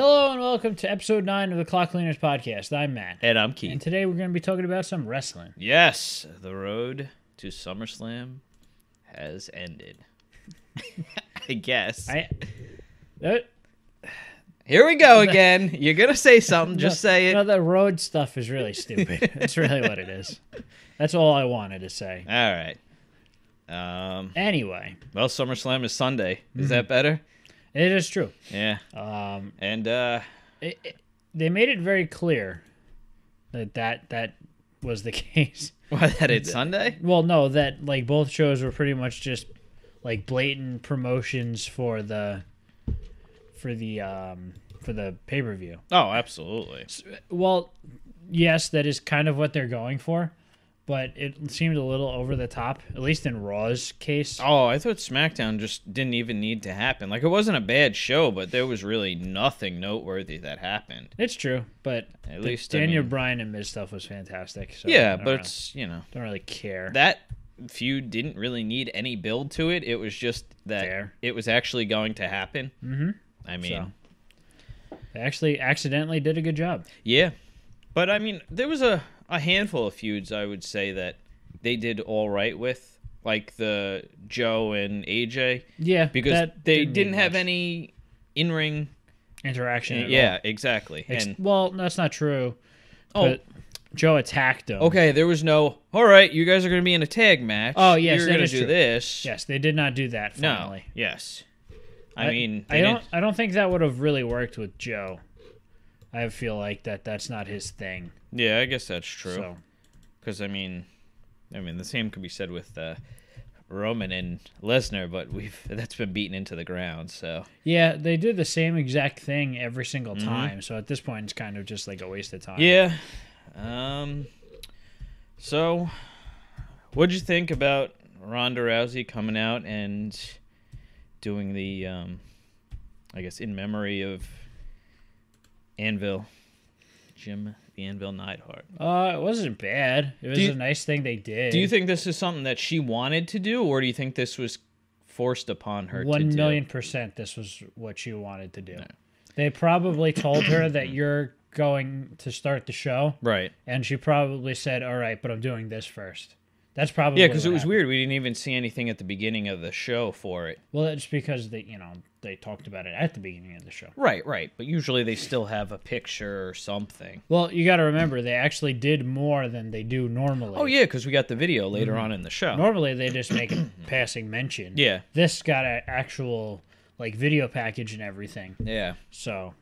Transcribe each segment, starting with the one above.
Hello and welcome to episode 9 of the Clock Cleaners podcast. I'm Matt. And I'm Keith. And today we're going to be talking about some wrestling. Yes, the road to SummerSlam has ended. I guess. I uh, Here we go again. You're gonna say something. Just say it. No, the road stuff is really stupid. That's really what it is. That's all I wanted to say. All right. Um. Anyway, Well, SummerSlam is Sunday. Is Mm-hmm. that better? It is true. Yeah. Um, And uh, it, it- they made it very clear that that, that was the case. what? That it's Sunday? Well, no, that like both shows were pretty much just like blatant promotions for the for the um for the pay per view. Oh, absolutely. Well, yes, that is kind of what they're going for, but it seemed a little over the top, at least in Raw's case. Oh, I thought SmackDown just didn't even need to happen. Like it wasn't a bad show, but there was really nothing noteworthy that happened. It's true, but At least I Daniel mean- Bryan and Miz stuff was fantastic. So Yeah, but really- it's you know don't really care. that feud didn't really need any build to it. It was just that Fair. it was actually going to happen. Mm-hmm. I mean, They actually accidentally did a good job. yeah, but I mean, there was a a handful of feuds I would say that they did all right with, like the Joe and AJ, Yeah, because that they didn't didn't have much any in ring. interaction. At Yeah, all. exactly. Ex- and well, that's not true. oh, Joe attacked him. okay, there was no. All right, you guys are going to be in a tag match. Oh, yes, you're gonna do true. this. Yes, they did not do that. No. Finally. Yes. I, mean, I don't. didn't- I don't think that would have really worked with Joe. I feel like that. That's not his thing. Yeah, I guess that's true. So Because I mean, I mean the same could be said with uh, Roman and Lesnar, but we've that's been beaten into the ground. So yeah, they did the same exact thing every single Mhm. time. So at this point, it's kind of just like a waste of time. yeah. Um. So, what'd you think about Ronda Rousey coming out and doing the, um, I guess, in memory of Anvil, Jim the Anvil Neidhart? Uh, it wasn't bad. It was you- a nice thing they did. Do you think this is something that she wanted to do, or do you think this was forced upon her? One to million Do? percent this was what she wanted to do. They probably told her that you're going to start the show, Right. and she probably said, "All right, but I'm doing this first. That's probably Yeah, because it was happened. weird. We didn't even see anything at the beginning of the show for it. Well, it's because they, you know, they talked about it at the beginning of the show. Right, right. But usually they still have a picture or something. Well, you got to remember they actually did more than they do normally. Oh yeah, because we got the video later on in the show. Normally they just make a passing mention. Yeah, This got an actual like video package and everything. yeah. So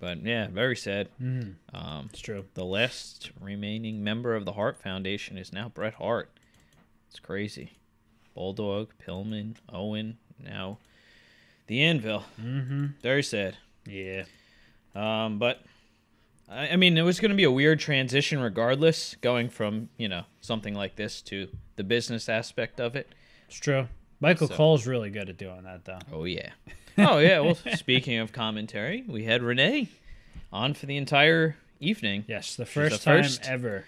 But yeah, very sad. mm, Um, it's true. the last remaining member of the Hart Foundation is now Bret Hart. It's crazy. Bulldog, Pillman, Owen, now the Anvil. Mm-hmm. Very sad. Yeah. Um, but I, I mean, it was going to be a weird transition, regardless, going from you know something like this to the business aspect of it. It's true. Michael So- Cole's really good at doing that, though. Oh yeah. Oh yeah. Well, speaking of commentary, we had Renee on for the entire evening. Yes, the the first time first. ever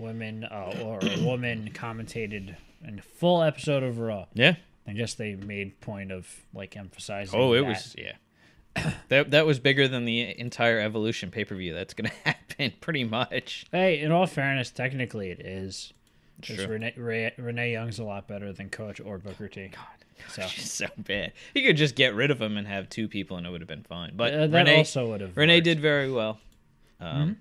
women uh, or a woman commentated in a full episode of Raw. Yeah. I guess they made point of like emphasizing. Oh, it that. was yeah. that that was bigger than the entire Evolution pay per view. That's gonna happen pretty much. Hey, in all fairness, technically it is. True. Renee, Re- Renee Young's a lot better than Coach or Booker T. God, So She's so bad. You could just get rid of him and have two people, and it would have been fine. But uh, that Renee, also would have. Renee worked. did very well. Um,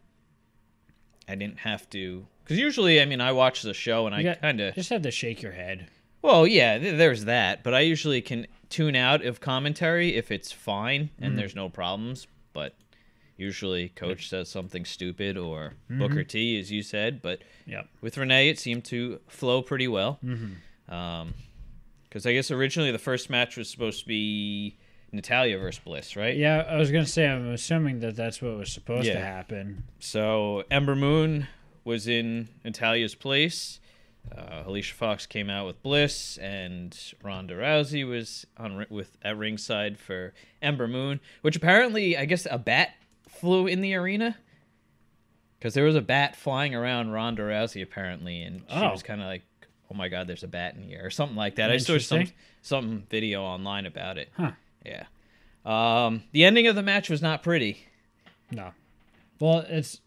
I didn't have to because usually, I mean, I watch the show and I You got- kind of Just have to shake your head. well, yeah, th- there's that, but I usually can tune out of commentary if it's fine and there's no problems. But usually, coach says something stupid or Booker T, as you said. But Yep. with Renee, it seemed to flow pretty well. Mm-hmm. Um, because I guess originally the first match was supposed to be Natalya versus Bliss, right? Yeah, I was gonna say. I'm assuming that that's what was supposed to happen. So Ember Moon was in Natalya's place. Uh, Alicia Fox came out with Bliss, and Ronda Rousey was on with at ringside for Ember Moon, which apparently I guess a bat flew in the arena because there was a bat flying around Ronda Rousey apparently, and she Oh. was kind of like, "Oh my God, there's a bat in here" or something like that. I saw some Interesting. some video online about it. Huh. Yeah. Um, the ending of the match was not pretty. No. Well, it's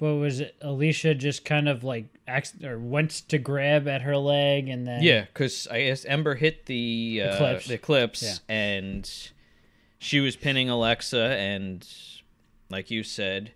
what was it? Alicia just kind of like acc- or went to grab at her leg and then Yeah, because I guess Ember hit the uh, Eclipse. the eclipse, Yeah. and she was pinning Alexa, and like you said,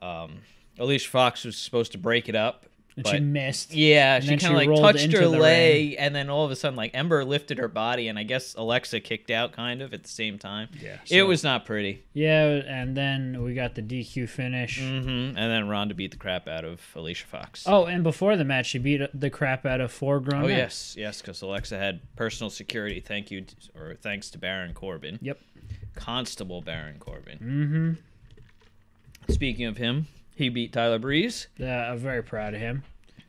um, Alicia Fox was supposed to break it up, and but she missed. yeah, she kind of like touched her leg, and then all of a sudden, like Ember lifted her body, and I guess Alexa kicked out kind of at the same time. Yeah, it was not pretty. Yeah, and then we got the DQ finish. hmm And then Ronda beat the crap out of Alicia Fox. Oh, and before the match, she beat the crap out of four grown Oh men. yes, yes, because Alexa had personal security. Thank you, t- or thanks to Baron Corbin. Yep. Constable Baron Corbin. Mm-hmm. Speaking of him, he beat Tyler Breeze. Yeah, I'm very proud of him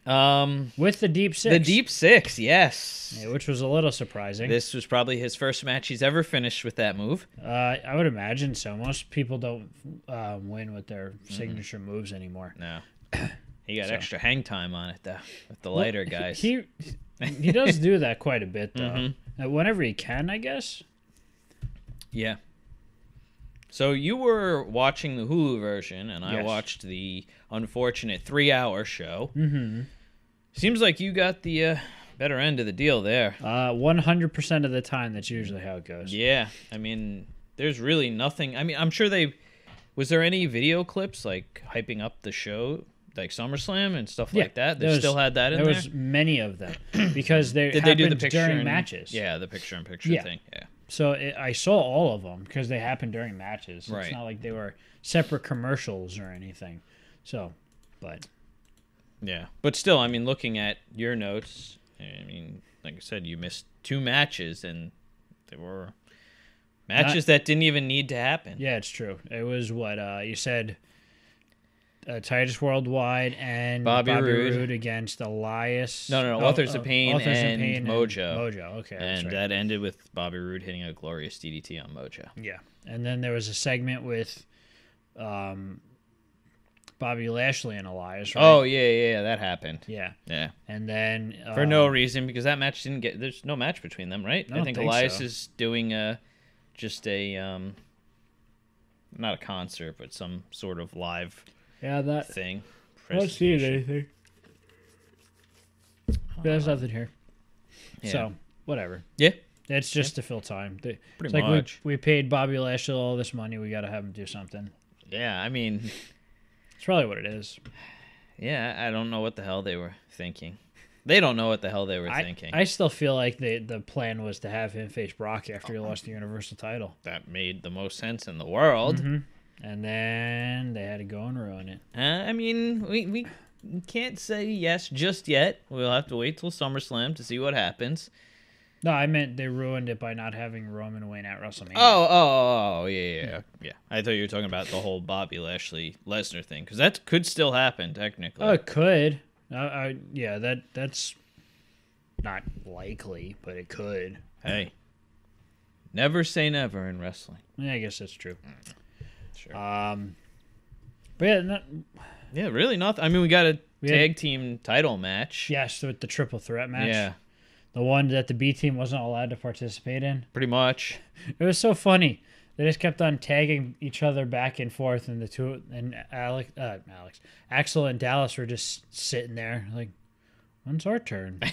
Um, with the deep six. the deep six, yes. yeah, which was a little surprising. This was probably his first match he's ever finished with that move. Uh, I would imagine so. Most people don't um, win with their signature moves anymore. No, he got So. extra hang time on it though with the lighter guys. He he does do that quite a bit though. Mhm. Uh, whenever he can, I guess. Yeah. So you were watching the Hulu version, and I Yes. watched the unfortunate three-hour show. Mm-hmm. Seems like you got the uh, better end of the deal there. Uh, one hundred percent of the time, that's usually how it goes. Yeah, I mean, there's really nothing. I mean, I'm sure they. Was there any video clips like hyping up the show, like SummerSlam and stuff like that? They there was- still had that in there there. was many of them because they Did they do the picture during in- matches. Yeah, the picture-in-picture Yeah. thing. Yeah. So it, I saw all of them because they happened during matches. Right. It's not like they were separate commercials or anything. So, but Yeah, but still, I mean, looking at your notes, I mean, like I said, you missed two matches, and they were matches that didn't even need to happen. yeah, it's true. It was what uh, you said. Uh, Titus Worldwide and Bobby Bobby, Roode. Roode. against Elias. No, no, no, Authors of Pain and Mojo. Mojo, okay. and right. that ended with Bobby Roode hitting a glorious DDT on Mojo. Yeah, and then there was a segment with um, Bobby Lashley and Elias. Right? Oh yeah, yeah, yeah, that happened. yeah, Yeah, and then for no um, reason because that match didn't get. There's no match between them, right? I I, think think Elias so. is doing a just a um, not a concert, but some sort of live Yeah, that. thing. I don't see anything. There's nothing here. Yeah. So whatever. Yeah. It's just to fill time. The- Pretty it's like much. we we paid Bobby Lashley all this money. We got to have him do something. Yeah, I mean, It's probably what it is. yeah, I don't know what the hell they were thinking. They don't know what the hell they were I, thinking. I still feel like the the plan was to have him face Brock after he lost the Universal title, that made the most sense in the world. Mhm. And then they had to go and ruin it. Uh, I mean, we, we can't say yes just yet. We'll have to wait till SummerSlam to see what happens. No, I meant they ruined it by not having Roman win at WrestleMania. Oh, oh, oh, oh, yeah, yeah, yeah. I thought you were talking about the whole Bobby Lashley Lesnar thing because that could still happen technically. Oh, it could. Uh, I, yeah, that that's not likely, but it could. Hey, never say never in wrestling. Yeah, I guess that's true. Sure. Um, but yeah, not, yeah, really nothing. I mean, we got a We had- tag team title match. yes, with the triple threat match. Yeah, the one that the B team wasn't allowed to participate in. pretty much. It was so funny. They just kept on tagging each other back and forth, and the two and Alex, uh, Alex, Axel and Dallas were just sitting there like, "When's our turn?"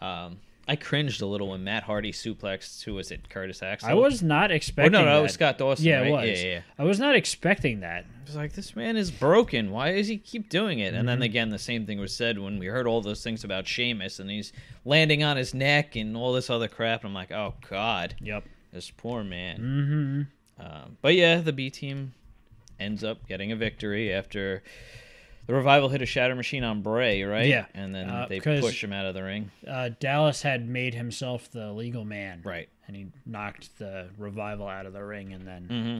Um, I cringed a little when Matt Hardy suplexed. Who was it? Curtis Axel. I was not Oh expecting. no, no, that. it was Scott Dawson. Yeah, right? it was. Yeah, yeah. yeah. I was not expecting that. I was like, this man is broken. Why does he keep doing it? Mm-hmm. And then again, the same thing was said when we heard all those things about Sheamus and he's landing on his neck and all this other crap. And I'm like, oh god, Yep. this poor man. Mm-hmm. Um, but yeah, the B team ends up getting a victory after the revival hit a shatter machine on Bray, right? Yeah. and then Uh, they 'cause- push him out of the ring. Uh, Dallas had made himself the legal man, Right. and he knocked the revival out of the ring, and then Mm-hmm.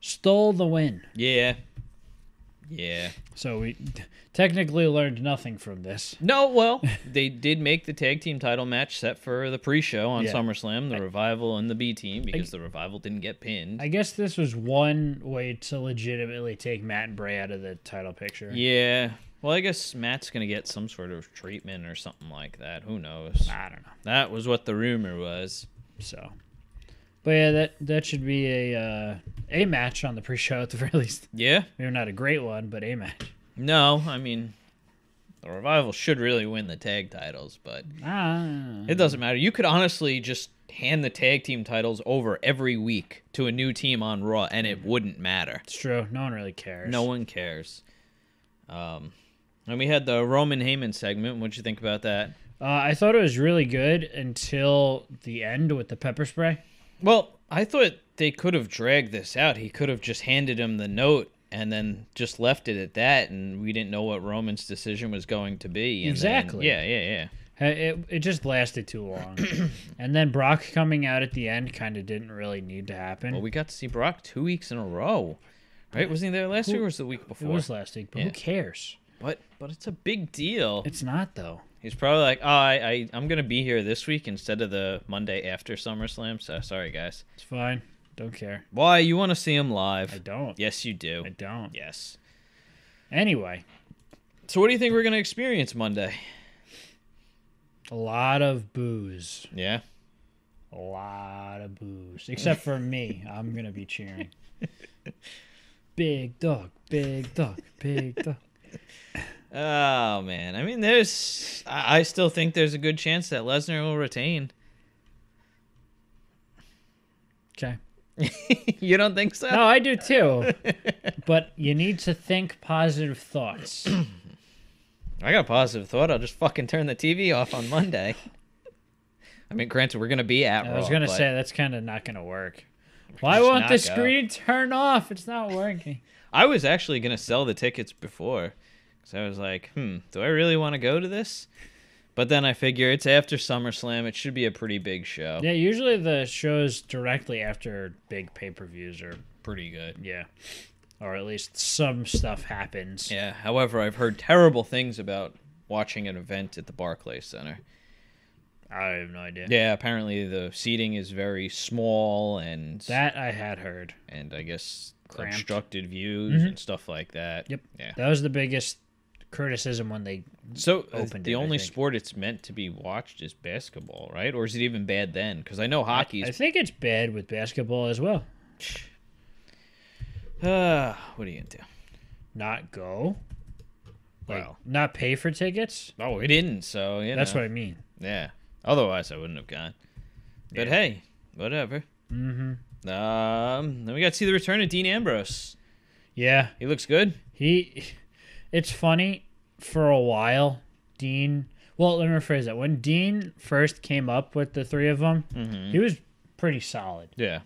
stole the win. Yeah. Yeah. So we technically learned nothing from this. No, well, they did make the tag team title match set for the pre-show on Yeah. SummerSlam, the Revival and the B team, because the Revival didn't get pinned. I guess this was one way to legitimately take Matt and Bray out of the title picture. yeah. Well, I guess Matt's gonna get some sort of treatment or something like that. Who knows? I don't know. That was what the rumor was. So, But yeah, that that should be a uh, a match on the pre-show at the very least. Yeah. Maybe not a great one, but a match. No, I mean, the revival should really win the tag titles, but Ah, it doesn't matter. You could honestly just hand the tag team titles over every week to a new team on Raw, and it wouldn't matter. it's true. No one really cares. No one cares. Um, and we had the Roman Heyman segment. What'd you think about that? Uh, I thought it was really good until the end with the pepper spray. Well, I thought they could have dragged this out. He could have just handed him the note and then just left it at that, and we didn't know what Roman's decision was going to be. and then- Exactly. yeah, yeah, yeah. It, it just lasted too long. and then Brock coming out at the end kind of didn't really need to happen. Well, we got to see Brock two weeks in a row, right? Wasn't he there last week or was it the week before? it was last week, but Yeah. who cares? But but it's a big deal. It's not though. He's probably like, oh, I, I I'm gonna be here this week instead of the Monday after SummerSlam. So sorry, guys. It's fine. Don't care. Why you want to see him live? I don't. Yes, you do. I don't. Yes. Anyway, So what do you think we're gonna experience Monday? a lot of booze. Yeah. A lot of booze. Except for me. I'm going to be cheering. Big dog, big dog, big dog. Oh man, I mean, there's. I, I still think there's a good chance that Lesnar will retain. Okay. you don't think so? No, I do too. but you need to think positive thoughts. I got a positive thought. I'll just fucking turn the TV off on Monday. I mean, granted, we're gonna be at. I was gonna but say that's kind of not gonna work. Why won't the go. screen turn off? It's not working. I was actually gonna sell the tickets before, because I was like, hmm, do I really want to go to this? But then I figure it's after SummerSlam. It should be a pretty big show. Yeah, usually the shows directly after big pay per views are Pretty good. yeah, or at least some stuff happens. Yeah. However, I've heard terrible things about watching an event at the Barclays Center. I have no idea. Yeah, apparently the seating is very small and That I had heard. and I guess Cramped. obstructed views Mhm. and stuff like that. Yep. Yeah. That was the biggest criticism when they So uh, Opened the it, only sport it's meant to be watched is basketball, right? Or is it even bad then? Because I know hockey's. I think it's bad with basketball as well. Uh, what are you gonna do? Not go. Like Well. not pay for tickets. Oh, we didn't. So you That's know. what I mean. Yeah. Otherwise, I wouldn't have gone. But Yeah. hey, whatever. Mm-hmm. Um, then we got to see the return of Dean Ambrose. Yeah, He looks good. he. It's funny. For a while, Dean. Well, let me rephrase that. When Dean first came up with the three of them, Mm-hmm. he was pretty solid, Yeah.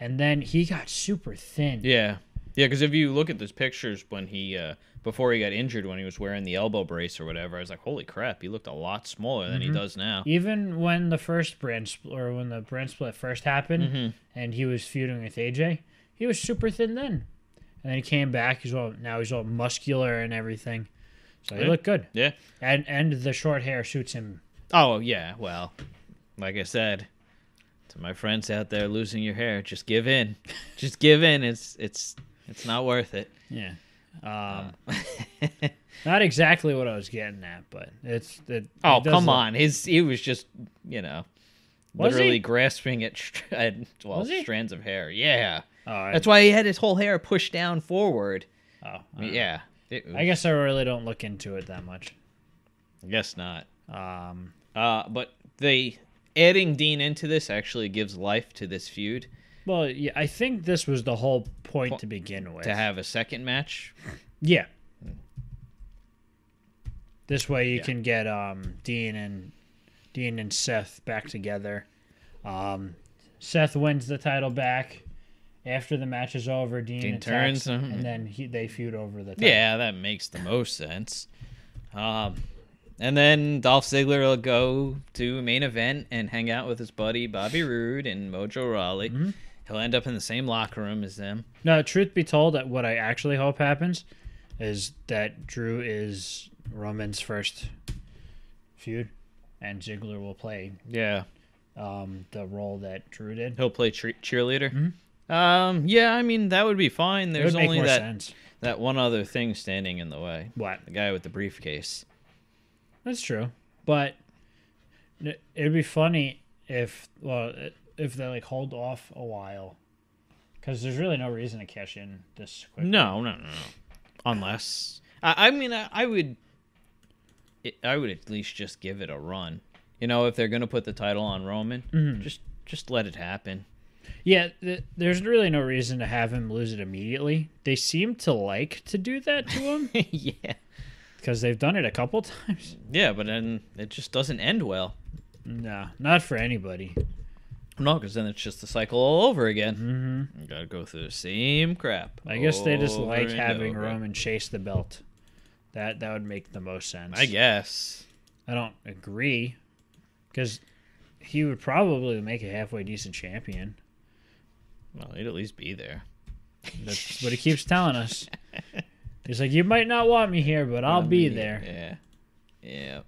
and then he got super thin. Yeah. Yeah, because if you look at those pictures when he uh, before he got injured, when he was wearing the elbow brace or whatever, I was like, holy crap, he looked a lot smaller than he Mhm. does now. Even when the first brand split, or when the brand split first happened, Mm-hmm. and he was feuding with AJ, he was super thin then, and then he came back. He's all now he's all muscular and everything, so he Yeah. looked good. Yeah. And and the short hair suits him. Oh yeah. Well, like I said to my friends out there, losing your hair, just give in. just give in. It's it's it's not worth it. Yeah. Um, Uh, not exactly what I was getting at, but it's it. oh it come look- on, his he was just you know. Was he? literally grasping at, at well he? strands of hair. Yeah, Oh, I, that's why he had his whole hair pushed down forward. oh, yeah, I guess I really don't look into it that much. I guess not. Um, Uh, but they adding Dean into this actually gives life to this feud. well, yeah, I think this was the whole point Po- to begin with. To have a second match, Yeah. This way you Yeah. can get um, Dean and Dean and Seth back together. Um, Seth wins the title back. After the match is over, Dean, Dean turns, uh, and then he, they feud over the title. yeah, that makes the most sense. Um, and then Dolph Ziggler will go to main event and hang out with his buddy Bobby Roode and Mojo Rawley. Mhm. He'll end up in the same locker room as them. No, truth be told, that what I actually hope happens is that Drew is Roman's first feud, and Ziggler will play Yeah, um, the role that Drew did. he'll play tre- cheerleader. Mhm. Um, yeah, I mean that would be fine. There's only that sense. that one other thing standing in the way. What? The guy with the briefcase. That's true, but it- it'd be funny if well, if they like hold off a while, because there's really no reason to cash in this quick. No, no, no, no. Unless I, I mean, I, I would, it, I would at least just give it a run. You know, if they're gonna put the title on Roman, Mm-hmm. just just let it happen. Yeah, th- there's really no reason to have him lose it immediately. They seem to like to do that to him yeah, because they've done it a couple times. yeah, but then it just doesn't end well. No, not for anybody. No, because then it's just the cycle all over again. Mm-hmm. You gotta go through the same crap. I guess they just like having over. Roman chase the belt. That that would make the most sense. I guess. I don't agree because he would probably make a halfway decent champion. Well, he'd at least be there. That's what he keeps telling us. He's like, you might not want me here, but I'll be there. Yeah, yeah.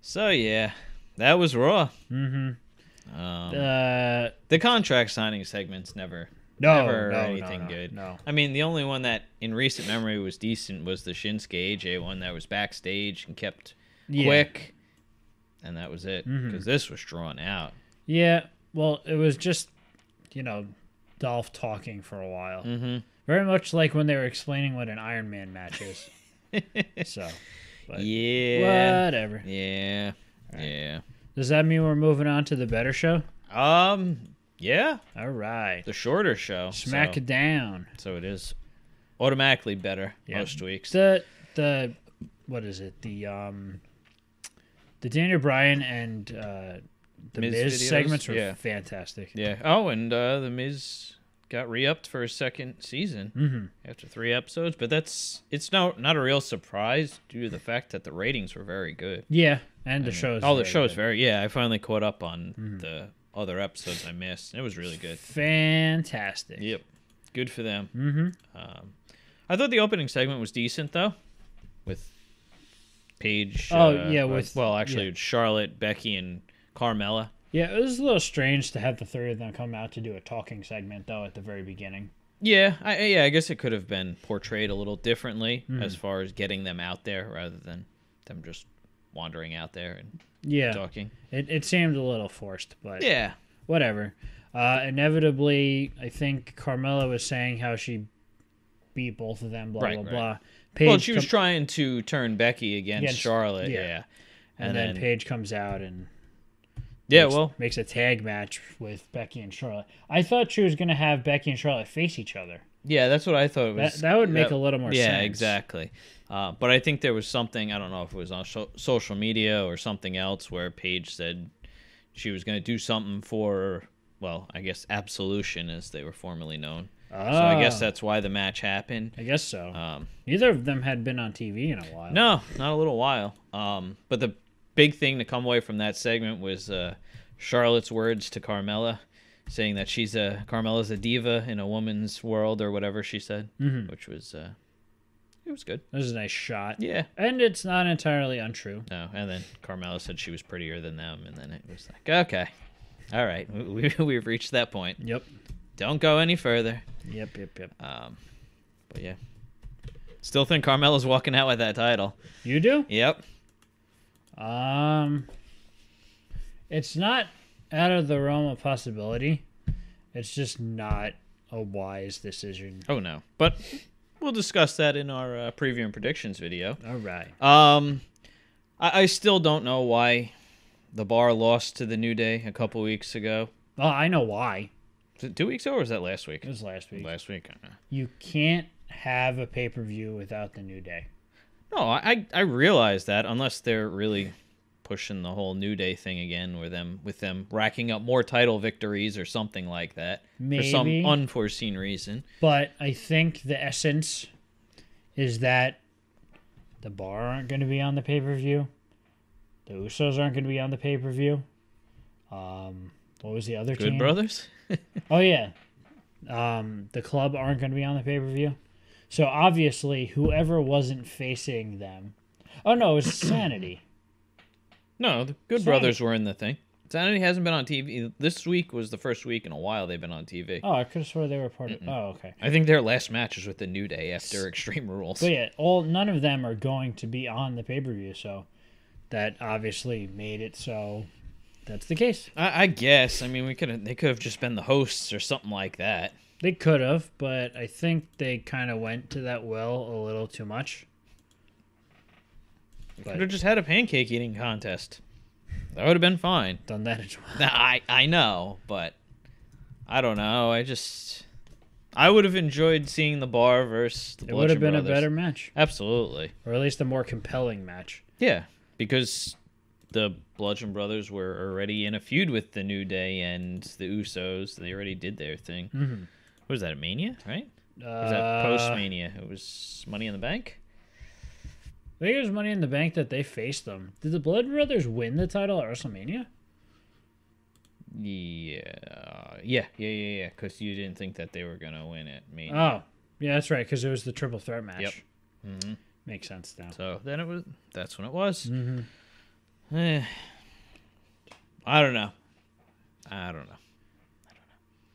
So yeah, that was Raw. Mm-hmm. Um, Uh, the contract signing segments never, no, never no, anything no, no, good. No. I mean, the only one that in recent memory was decent was the Shinsuke AJ one that was backstage and kept Yeah. quick, and that was it. Because this was drawn out. Yeah. Well, it was just, you know, Dolph talking for a while. Mm-hmm. Very much like when they were explaining what an Iron Man match is. so, Yeah. whatever. Yeah. Yeah. Does that mean we're moving on to the better show? Um. Yeah. All right. The shorter show. Smack so, it down. so it is automatically better Yeah. most weeks. The the what is it? The um the Daniel Bryan and uh the Miz Miz, videos? segments were Yeah. fantastic. Yeah. Oh, and uh, the Miz got re-upped for a second season Mm-hmm. after three episodes, but that's it's not not a real surprise due to the fact that the ratings were very good. Yeah, and the And- show's oh, the very show's good. very yeah. I finally caught up on Mhm. the other episodes I missed. It was really good. fantastic. Yep, good for them. Mm-hmm. Um, I thought the opening segment was decent though, with Paige. Oh, uh, yeah, with- well, actually, yeah. Charlotte, Becky, and Carmella. Yeah, it was a little strange to have the three of them come out to do a talking segment though at the very beginning. Yeah, I, yeah, I guess it could have been portrayed a little differently Mhm. as far as getting them out there rather than them just wandering out there and Yeah, talking. it it seemed a little forced, but Yeah, whatever. Uh, inevitably, I think Carmella was saying how she beat both of them. Blah Right, blah right. blah. Paige well, she was com- trying to turn Becky against, Against- Charlotte. yeah. Yeah, and, then, Paige comes out and yeah, makes, well, makes a tag match with Becky and Charlotte. I thought she was gonna have Becky and Charlotte face each other. yeah, that's what I thought it That was. that would make a little more yeah, sense. exactly. Uh, but I think there was something I don't know if it was on so- social media or something else where Paige said she was going to do something for, well, I guess Absolution as they were formerly known. Oh. So I guess Ah, that's why the match happened. I guess so. Um, Neither of them had been on TV in a while. no, not a little while. Um, but the big thing to come away from that segment was uh, Charlotte's words to Carmella, saying that she's a Carmella's a diva in a woman's world or whatever she said, Mhm. which was uh, it was good. This is a nice shot. Yeah. And it's not entirely untrue. No, and then Carmella said she was prettier than them, and then it was like, okay, all right, we, we, we've reached that point. Yep. Don't go any further. Yep, yep, yep. Um, but yeah, still think Carmella's walking out with that title. You do? Yep. Um, it's not out of the realm of possibility. It's just not a wise decision. Oh no, but we'll discuss that in our uh, preview and predictions video. All right. Um, I, I still don't know why the bar lost to the New Day a couple weeks ago. Oh, I know why. Was it two weeks ago or was that last week? It was last week. Last week. I don't know. You can't have a pay per view without the New Day. No, I I realize that unless they're really pushing the whole New Day thing again, with them with them racking up more title victories or something like that for some unforeseen reason. But I think the essence is that the bar aren't going to be on the pay per view. The Usos aren't going to be on the pay per view. Um, what was the other Good team? brothers. Oh yeah, um, the club aren't going to be on the pay per view. So obviously, whoever wasn't facing them. Oh no, it was Sanity. No, the Good Sanity. Brothers were in the thing. Sanity hasn't been on TV. This week was the first week in a while they've been on TV. Oh, I could have swore they were part of. Oh, okay. I think their last match was with the New Day after Extreme Rules. But yeah, all none of them are going to be on the pay per view, so that obviously made it so that's the case. I, I guess. I mean, we could. They could have just been the hosts or something like that. They could have, but I think they kind of went to that well a little too much. Could have just had a pancake eating contest. That would have been fine. Done that as well. I I know, but I don't know. I just I would have enjoyed seeing the bar versus the It would have Bludgeon been a better match, Absolutely. or at least a more compelling match. Yeah, because the Bludgeon Brothers were already in a feud with the New Day and the Usos. They already did their thing. Mm-hmm. What was that? A Mania, right? Uh, was that post Mania? It was Money in the Bank. I think it was Money in the Bank that they faced them. Did the Blood Brothers win the title at WrestleMania? Yeah, yeah, yeah, yeah, yeah. Because you didn't think that they were gonna win it, Mania. Oh, yeah, that's right, because it was the triple threat match. Yep. hmm Makes sense now. So then it was. That's when it was. Mm-hmm. Eh, I don't know. I don't know.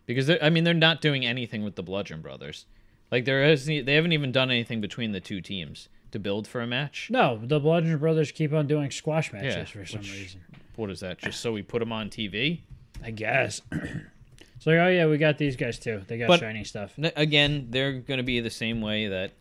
I don't know. Because they're- I mean, they're not doing anything with the Bludgeon Brothers. Like there is, they haven't even done anything between the two teams to build for a match. No, the Bludgeon Brothers keep on doing squash matches Yeah, for some which- reason. What is that? Just so we put them on TV? I guess. so like, oh yeah, we got these guys too. They got But- shiny stuff. N- Again, they're going to be the same way that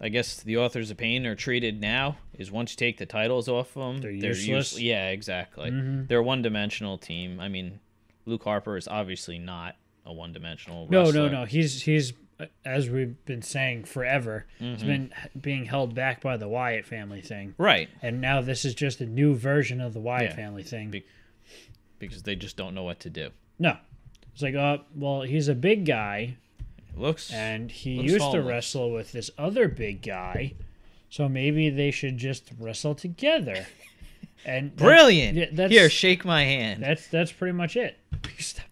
I guess the authors of pain are treated now. Is once you take the titles off them, They're use- useless. yeah, exactly. Mhm. They're a one-dimensional team. I mean, Luke Harper is obviously not a one-dimensional. No, no, no. He's he's uh, as we've been saying forever. He's Mm-hmm. been being held back by the Wyatt family thing, Right, and now this is just a new version of the Wyatt Yeah. family thing. Be- because they just don't know what to do. no, it's like, oh, well, he's a big guy, looks and he Looks used to wrestle with this other big guy, so maybe they should just wrestle together. And brilliant. yeah, that's- Here, shake my hand. That's that's pretty much it.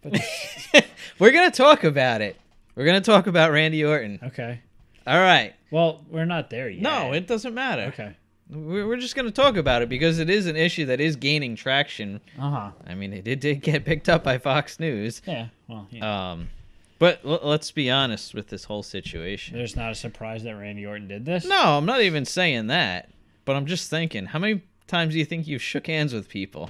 We're gonna talk about it. We're gonna talk about Randy Orton. okay. All right. Well, we're not there yet. No, it doesn't matter. Okay. We're just gonna talk about it because it is an issue that is gaining traction. Uh huh. I mean, it did, did get picked up by Fox News. Yeah. Well, yeah. Um, but l- let's be honest with this whole situation. There's not a surprise that Randy Orton did this. No, I'm not even saying that. But I'm just thinking, how many times do you think you've shook hands with people?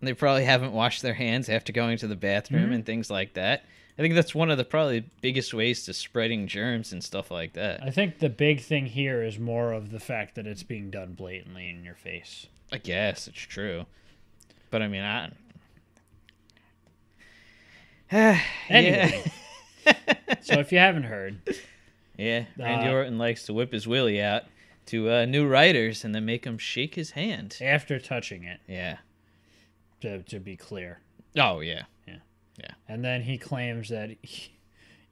And they probably haven't washed their hands after going to the bathroom Mm-hmm. and things like that. I think that's one of the probably biggest ways to spreading germs and stuff like that. I think the big thing here is more of the fact that it's being done blatantly in your face. I guess it's true. But I mean, I. Anyway. So if you haven't heard, yeah, Randy Uh, Orton likes to whip his willy out to uh, new writers and then make him shake his hand. after touching it, Yeah. to, to be clear, Oh yeah. Yeah. Yeah. And then he claims that he,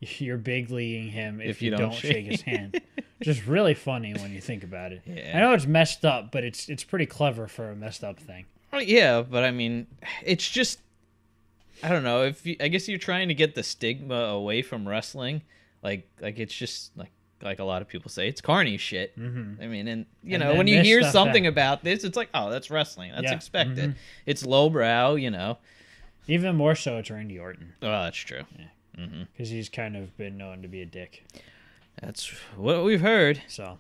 you're big leaguing him if, If you, you don't, don't shake his hand. Just really funny when you think about it. Yeah. I know it's messed up, but it's it's pretty clever for a messed up thing. Yeah, but I mean, it's just I don't know if you, I guess you're trying to get the stigma away from wrestling, like like it's just like like a lot of people say it's carny shit. Mm-hmm. I mean, and you And know when you hear something that- about this, it's like oh that's wrestling, that's Yeah, expected. mhm. It's lowbrow, you know. Even more so, it's Randy Orton Oh, that's true. because he's kind of been known to be a dick. That's what we've heard. So,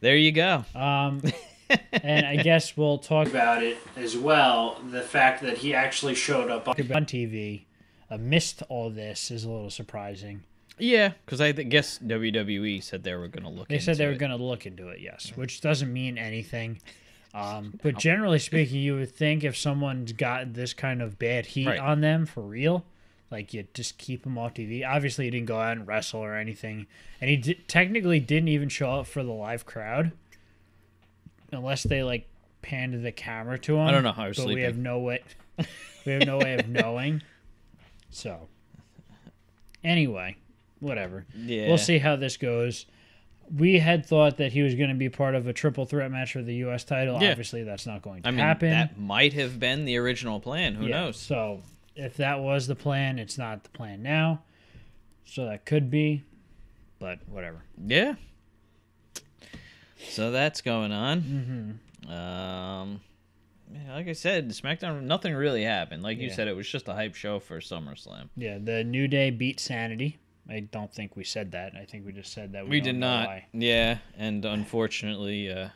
There you go. um, and I guess we'll talk about it as well. The fact that he actually showed up on TV amidst all this is a little surprising. Yeah, because I th- guess WWE said they were going to look. Into it. They said they were going to look into it, yes, which doesn't mean anything. Um, but generally speaking, you would think if someone's got this kind of bad heat Right. on them for real, like you just keep them off TV. Obviously, he didn't go out and wrestle or anything, and he di- technically didn't even show up for the live crowd, unless they like panned the camera to him. I don't know, how I was but we sleeping. have no way. we have no way of knowing. So, anyway, whatever. Yeah. We'll see how this goes. We had thought that he was going to be part of a triple threat match for the U.S. title. Yeah. Obviously, that's not going to I mean, happen. that might have been the original plan. Who Yeah, knows? So, if that was the plan, it's not the plan now. So that could be, but whatever. Yeah. So that's going on. Mm-hmm. Um, like I said, SmackDown, nothing really happened. Like you Yeah. said, it was just a hype show for SummerSlam. Yeah, the New Day beat Sanity. I don't think we said that. I think we just said that we, We did not. why. Yeah, and unfortunately, uh,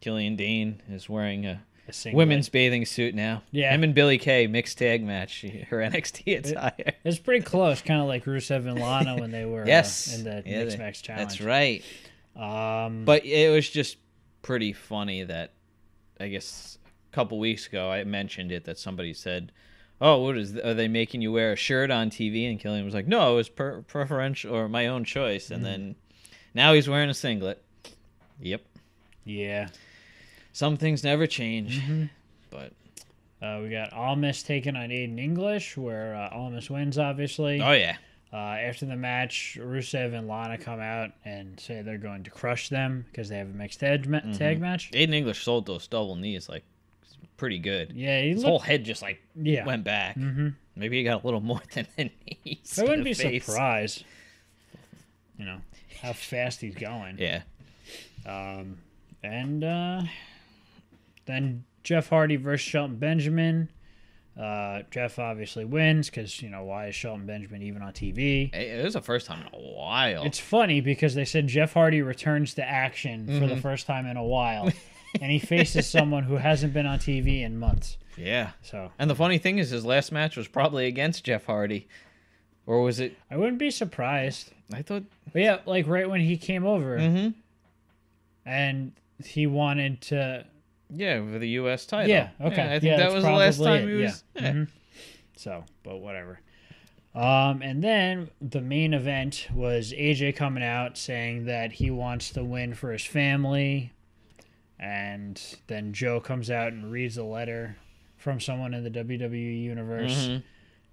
Killian Dain is wearing a, a women's bathing suit now. Yeah. Him and Billie Kay mixed tag match. Her NXT attire. It's pretty close, kind of like Rusev and Lana when they were uh, yes. in the Yeah, Mixed they- Match Challenge. That's right. Um, But it was just pretty funny that I guess a couple weeks ago I mentioned it that somebody said, "Oh, what is? Are they making you wear a shirt on TV?" And Killian was like, "No, it was per- preferential or my own choice." And then now he's wearing a singlet. Yep. yeah, Some things never change, Mm-hmm. but uh, we got Almas taking on Aiden English, where uh, Almas wins, obviously. oh yeah, Uh, after the match, Rusev and Lana come out and say they're going to crush them because they have a mixed tag, ma- Mm-hmm. tag match. Aiden English sold those double knees like pretty good. Yeah, he His whole head just like Yeah, went back. hmm Maybe he got a little more than the knees. I wouldn't be face. surprised. You know how fast he's going. Yeah. Um, and uh, then Jeff Hardy versus Shelton Benjamin. Uh, Jeff obviously wins because you know why is Shelton Benjamin even on TV? It was the first time in a while. It's funny because they said Jeff Hardy returns to action for Mm-hmm. the first time in a while, and he faces someone who hasn't been on TV in months. yeah. So And the funny thing is, his last match was probably against Jeff Hardy, or was it? I wouldn't be surprised. I thought. But yeah, like right when he came over Mm-hmm. and he wanted to. Yeah, for the U.S. title. Yeah, okay. I think Yeah, that was the last time it, he yeah. was. Yeah. Mhm. So, but whatever. Um, and then the main event was AJ coming out saying that he wants to win for his family, and then Joe comes out and reads a letter from someone in the WWE universe, Mhm.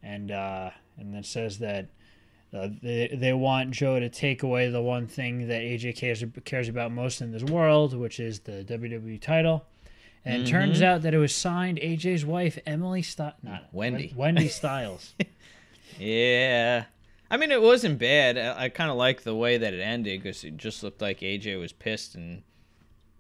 and uh, and then says that. Uh, they, they want Joe to take away the one thing that AJ cares cares about most in this world, which is the WWE title. And it turns out that it was signed AJ's wife, Emily Styles. Not Wendy. Wen- Wendy Styles. Yeah. I mean, it wasn't bad. I, I kind of like the way that it ended because it just looked like AJ was pissed and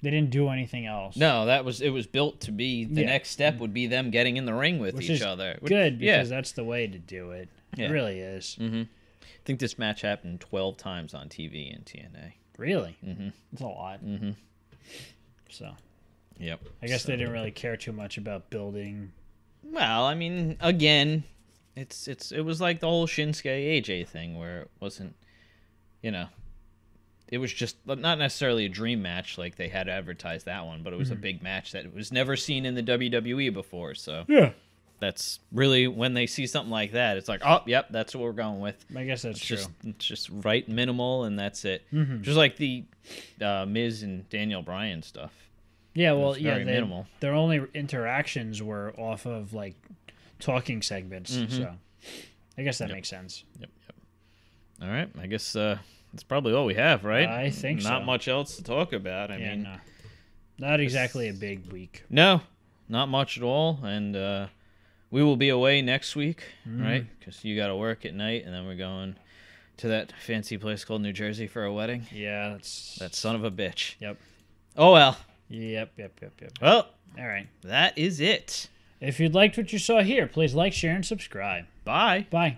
they didn't do anything else. no, that was it was built to be the Yeah. next step would be them getting in the ring with Which each is other. Which- Good yeah. because that's the way to do it. Yeah. It really is. hmm I think this match happened 12 times on TV and TNA. Really, Mhm. it's a lot. Mhm. So Yep. I guess So- they didn't really care too much about building. Well, I mean, again, it's it's it was like the whole Shinsuke AJ thing where it wasn't, you know, it was just not necessarily a dream match like they had advertised that one, but it was a big match that was never seen in the WWE before. So Yeah, that's really when they see something like that, it's like, oh, yep, that's what we're going with. I guess that's It's true. just it's just right minimal, and that's it. Mhm. Just like the uh, Miz and Daniel Bryan stuff. Yeah, well, yeah, they, minimal. their only interactions were off of like talking segments. Mhm. So I guess that Yep. makes sense. Yep, yep. All right, I guess uh, that's probably all we have, right? I think not so. much else to talk about. I yeah, mean, no. not exactly a big week. no, not much at all. And uh, we will be away next week, Mm. right? Because you got to work at night, and then we're going to that fancy place called New Jersey for a wedding. Yeah, that's That son of a bitch. Yep. Oh well. Yep, yep, yep, yep. Well, All right. that is it. If you liked what you saw here, please like, share, and subscribe. Bye. Bye.